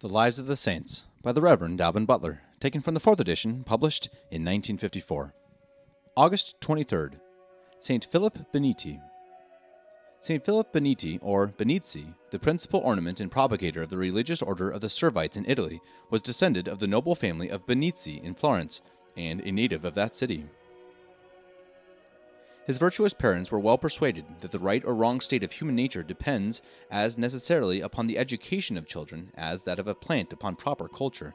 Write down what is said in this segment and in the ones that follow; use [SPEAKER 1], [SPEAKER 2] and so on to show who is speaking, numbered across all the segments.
[SPEAKER 1] The Lives of the Saints by the Reverend Alban Butler, taken from the fourth edition, published in 1954. August 23rd. St. Philip Beniti. St. Philip Beniti, or Benizi, the principal ornament and propagator of the religious order of the Servites in Italy, was descended of the noble family of Benizi in Florence, and a native of that city. His virtuous parents were well persuaded that the right or wrong state of human nature depends as necessarily upon the education of children as that of a plant upon proper culture,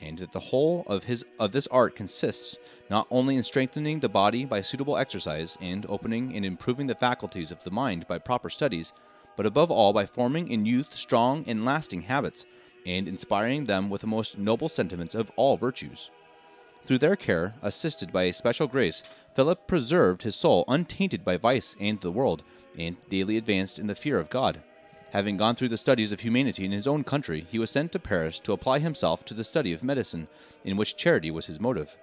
[SPEAKER 1] and that the whole of his of this art consists not only in strengthening the body by suitable exercise and opening and improving the faculties of the mind by proper studies, but above all by forming in youth strong and lasting habits, and inspiring them with the most noble sentiments of all virtues. Through their care, assisted by a special grace, Philip preserved his soul untainted by vice and the world, and daily advanced in the fear of God. Having gone through the studies of humanity in his own country, he was sent to Paris to apply himself to the study of medicine, in which charity was his motive.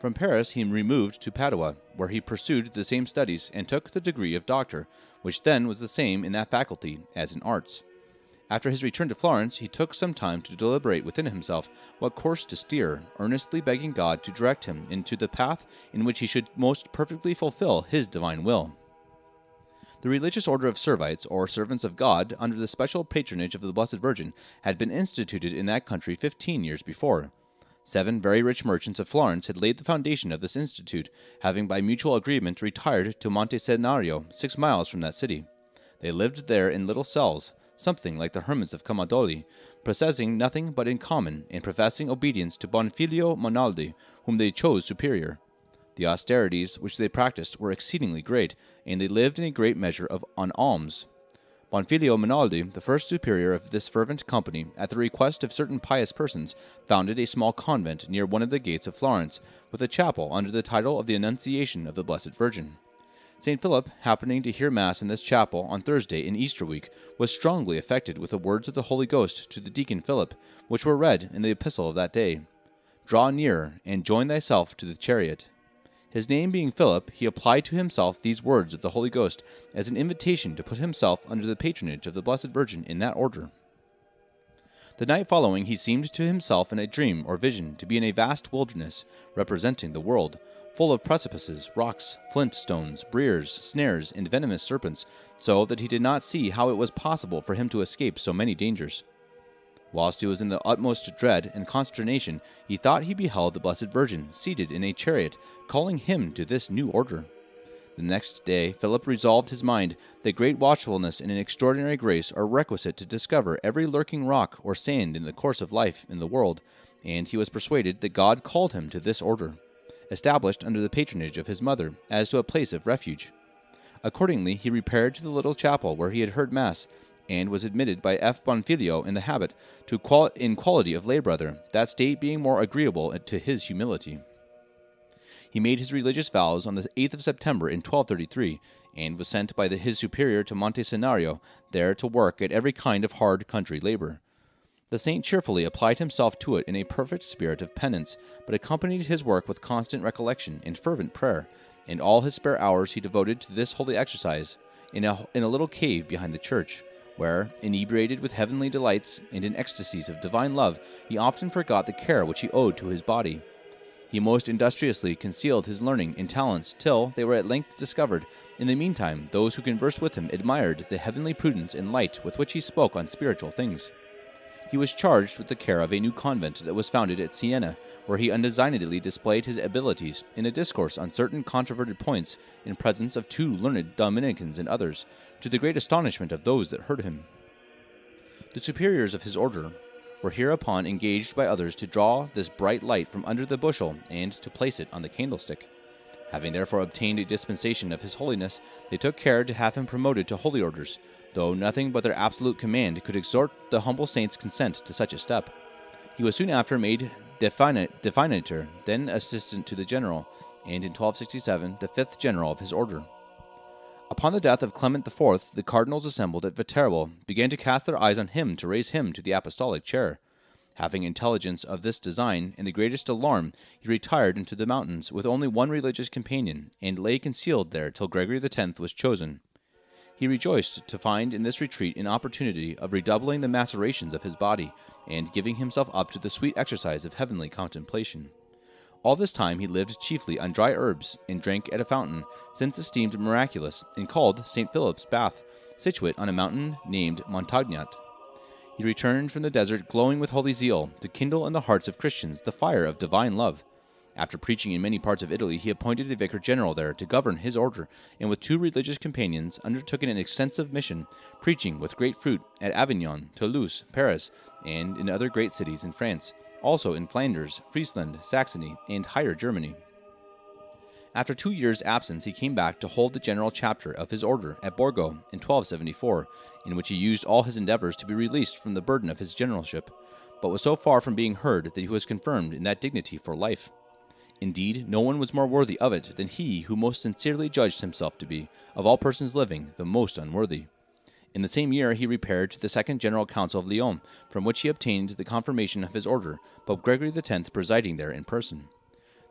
[SPEAKER 1] From Paris he removed to Padua, where he pursued the same studies and took the degree of doctor, which then was the same in that faculty as in arts. After his return to Florence, he took some time to deliberate within himself what course to steer, earnestly begging God to direct him into the path in which he should most perfectly fulfill his divine will. The religious order of Servites, or servants of God, under the special patronage of the Blessed Virgin, had been instituted in that country fifteen years before. Seven very rich merchants of Florence had laid the foundation of this institute, having by mutual agreement retired to Monte Senario, six miles from that city. They lived there in little cells, something like the hermits of Camaldoli, possessing nothing but in common, and professing obedience to Bonfilio Monaldi, whom they chose superior. The austerities which they practiced were exceedingly great, and they lived in a great measure of on alms. Bonfilio Monaldi, the first superior of this fervent company, at the request of certain pious persons, founded a small convent near one of the gates of Florence, with a chapel under the title of the Annunciation of the Blessed Virgin. St. Philip, happening to hear Mass in this chapel on Thursday in Easter week, was strongly affected with the words of the Holy Ghost to the deacon Philip, which were read in the epistle of that day Draw near, and join thyself to the chariot. His name being Philip, he applied to himself these words of the Holy Ghost as an invitation to put himself under the patronage of the Blessed Virgin in that order. The night following, he seemed to himself in a dream or vision to be in a vast wilderness, representing the world, full of precipices, rocks, flint stones, briers, snares, and venomous serpents, so that he did not see how it was possible for him to escape so many dangers. Whilst he was in the utmost dread and consternation, he thought he beheld the Blessed Virgin seated in a chariot, calling him to this new order. The next day, Philip resolved his mind that great watchfulness and an extraordinary grace are requisite to discover every lurking rock or sand in the course of life in the world, and he was persuaded that God called him to this order established under the patronage of his mother, as to a place of refuge. Accordingly, he repaired to the little chapel where he had heard Mass, and was admitted by F. Bonfilio in the habit, to qual- in quality of lay brother, that state being more agreeable to his humility. He made his religious vows on the 8th of September in 1233, and was sent by the, his superior to Monte Senario, there to work at every kind of hard country labor. The saint cheerfully applied himself to it in a perfect spirit of penance, but accompanied his work with constant recollection and fervent prayer, and all his spare hours he devoted to this holy exercise in a, in a little cave behind the church, where, inebriated with heavenly delights and in ecstasies of divine love, he often forgot the care which he owed to his body. He most industriously concealed his learning and talents till they were at length discovered. In the meantime, those who conversed with him admired the heavenly prudence and light with which he spoke on spiritual things he was charged with the care of a new convent that was founded at Siena, where he undesignedly displayed his abilities in a discourse on certain controverted points in presence of two learned Dominicans and others, to the great astonishment of those that heard him. The superiors of his order were hereupon engaged by others to draw this bright light from under the bushel and to place it on the candlestick. Having therefore obtained a dispensation of his holiness, they took care to have him promoted to holy orders, though nothing but their absolute command could extort the humble saint's consent to such a step. He was soon after made definitor, then assistant to the general, and in 1267 the fifth general of his order. Upon the death of Clement IV, the cardinals assembled at Viterbo began to cast their eyes on him to raise him to the apostolic chair. Having intelligence of this design, in the greatest alarm, he retired into the mountains with only one religious companion, and lay concealed there till Gregory X was chosen. He rejoiced to find in this retreat an opportunity of redoubling the macerations of his body, and giving himself up to the sweet exercise of heavenly contemplation. All this time he lived chiefly on dry herbs, and drank at a fountain, since esteemed miraculous, and called St. Philip's Bath, situate on a mountain named Montagnat. He returned from the desert glowing with holy zeal, to kindle in the hearts of Christians the fire of divine love. After preaching in many parts of Italy, he appointed a vicar general there to govern his order, and with two religious companions undertook an extensive mission, preaching with great fruit at Avignon, Toulouse, Paris, and in other great cities in France, also in Flanders, Friesland, Saxony, and Higher Germany. After two years' absence, he came back to hold the general chapter of his order at Borgo in 1274, in which he used all his endeavors to be released from the burden of his generalship, but was so far from being heard that he was confirmed in that dignity for life. Indeed, no one was more worthy of it than he who most sincerely judged himself to be, of all persons living, the most unworthy. In the same year, he repaired to the Second General Council of Lyons, from which he obtained the confirmation of his order, Pope Gregory X presiding there in person.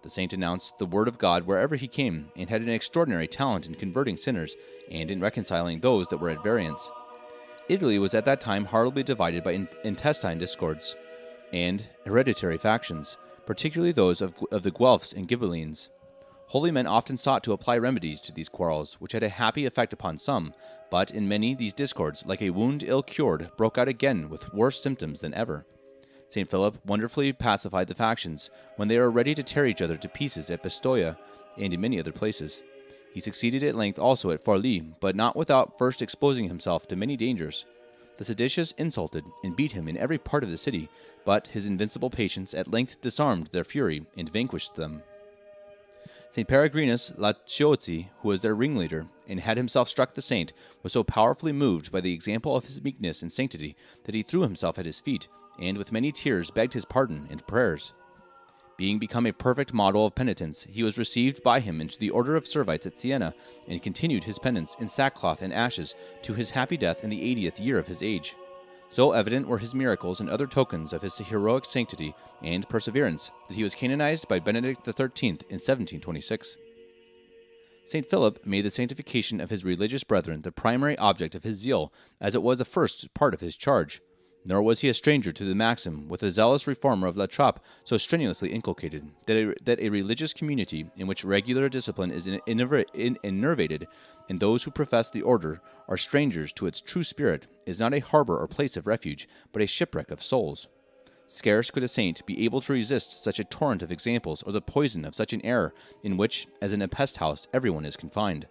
[SPEAKER 1] The saint announced the word of God wherever he came, and had an extraordinary talent in converting sinners and in reconciling those that were at variance. Italy was at that time horribly divided by intestine discords and hereditary factions, particularly those of, of the Guelphs and Ghibellines. Holy men often sought to apply remedies to these quarrels, which had a happy effect upon some, but in many these discords, like a wound ill cured, broke out again with worse symptoms than ever. St. Philip wonderfully pacified the factions when they were ready to tear each other to pieces at Pistoia and in many other places. He succeeded at length also at Forli, but not without first exposing himself to many dangers. The seditious insulted and beat him in every part of the city, but his invincible patience at length disarmed their fury and vanquished them. St. Peregrinus Laciozi, who was their ringleader, and had himself struck the saint, was so powerfully moved by the example of his meekness and sanctity that he threw himself at his feet, and with many tears begged his pardon and prayers. Being become a perfect model of penitence, he was received by him into the order of Servites at Siena, and continued his penance in sackcloth and ashes to his happy death in the eightieth year of his age. So evident were his miracles and other tokens of his heroic sanctity and perseverance that he was canonized by Benedict XIII in 1726. St. Philip made the sanctification of his religious brethren the primary object of his zeal, as it was the first part of his charge. Nor was he a stranger to the maxim, with the zealous reformer of La Trappe so strenuously inculcated, that a, that a religious community in which regular discipline is innervated, and those who profess the order are strangers to its true spirit, is not a harbor or place of refuge, but a shipwreck of souls. Scarce could a saint be able to resist such a torrent of examples or the poison of such an error, in which, as in a pest house, everyone is confined.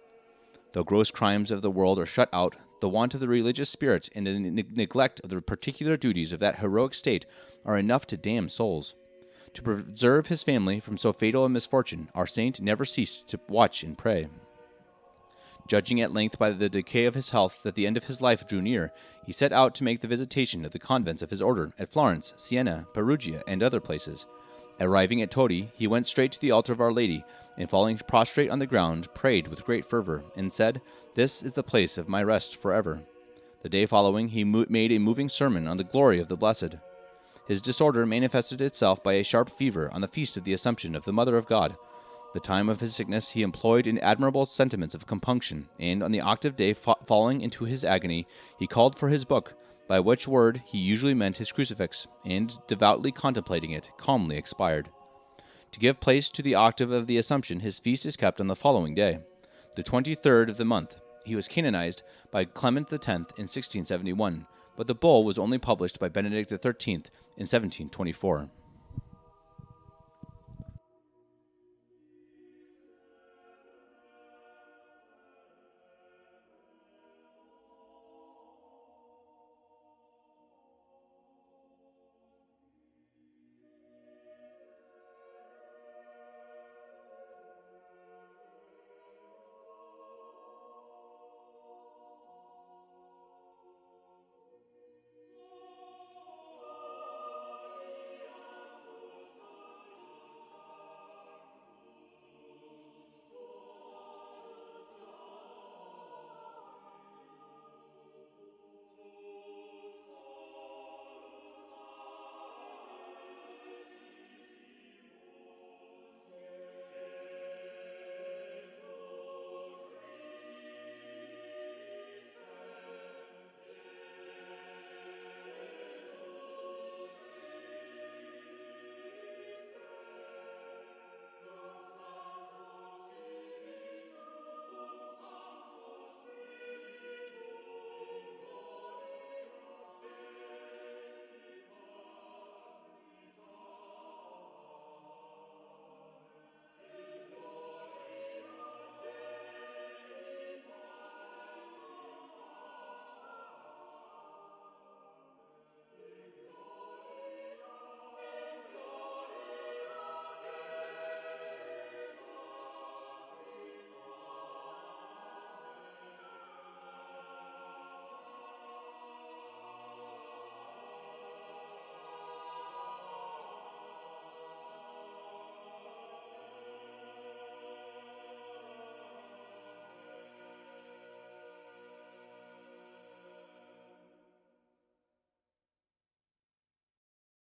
[SPEAKER 1] Though gross crimes of the world are shut out, the want of the religious spirits, and the neglect of the particular duties of that heroic state are enough to damn souls. To preserve his family from so fatal a misfortune, our saint never ceased to watch and pray. Judging at length by the decay of his health that the end of his life drew near, he set out to make the visitation of the convents of his order at Florence, Siena, Perugia, and other places. Arriving at Todi, he went straight to the altar of Our Lady, and falling prostrate on the ground, prayed with great fervor, and said, This is the place of my rest forever. The day following, he made a moving sermon on the glory of the Blessed. His disorder manifested itself by a sharp fever on the feast of the Assumption of the Mother of God. The time of his sickness he employed in admirable sentiments of compunction, and on the octave day falling into his agony, he called for his book, by which word he usually meant his crucifix, and, devoutly contemplating it, calmly expired. To give place to the octave of the Assumption, his feast is kept on the following day, the 23rd of the month. He was canonized by Clement X in 1671, but the bull was only published by Benedict XIII in 1724.